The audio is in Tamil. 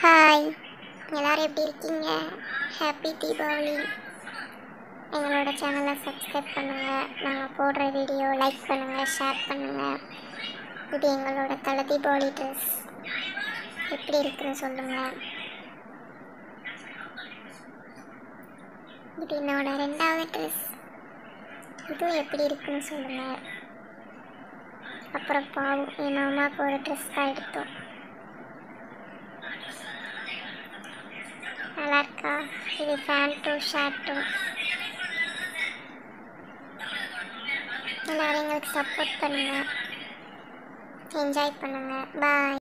ஹாய் எல்லாரும் எப்படி இருக்கீங்க? ஹாப்பி தீபாவளி எங்களோட சேனலை சப்ஸ்கிரைப் பண்ணுங்கள் நாங்கள் போடுற வீடியோ லைக் பண்ணுங்கள் ஷேர் பண்ணுங்கள் இது எங்களோட தலை தீபாவளி ட்ரெஸ் எப்படி இருக்குன்னு சொல்லுங்கள் இது என்னோட ரெண்டாவது ட்ரெஸ் இதுவும் எப்படி இருக்குன்னு சொல்லுங்கள் அப்புறம் பாவம் என் அம்மாவுக்கு ஒரு ட்ரெஸ் தான் எடுத்தோம். இது பேண்ட்டும் ஷர்ட்டும் எல்லோரும் எங்களுக்கு சப்போர்ட் பண்ணுங்கள் என்ஜாய் பண்ணுங்கள் பாய்